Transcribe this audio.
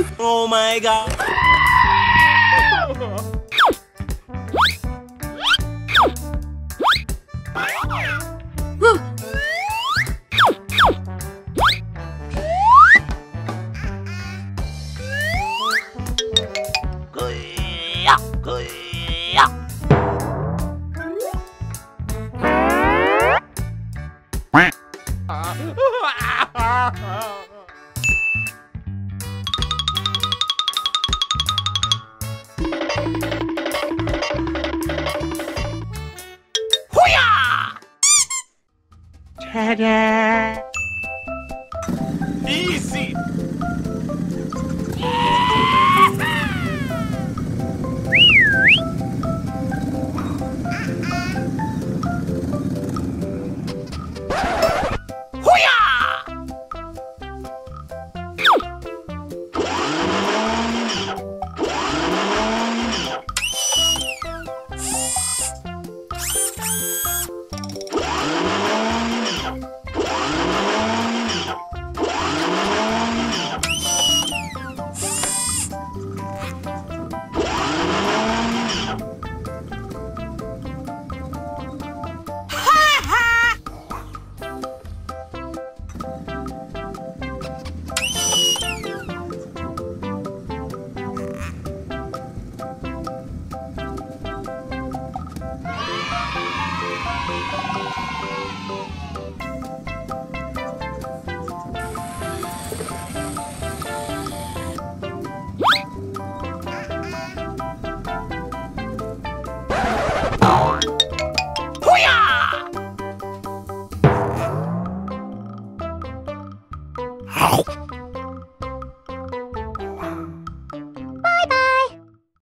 Oh my god. Gıya, ah. Easy. Ow!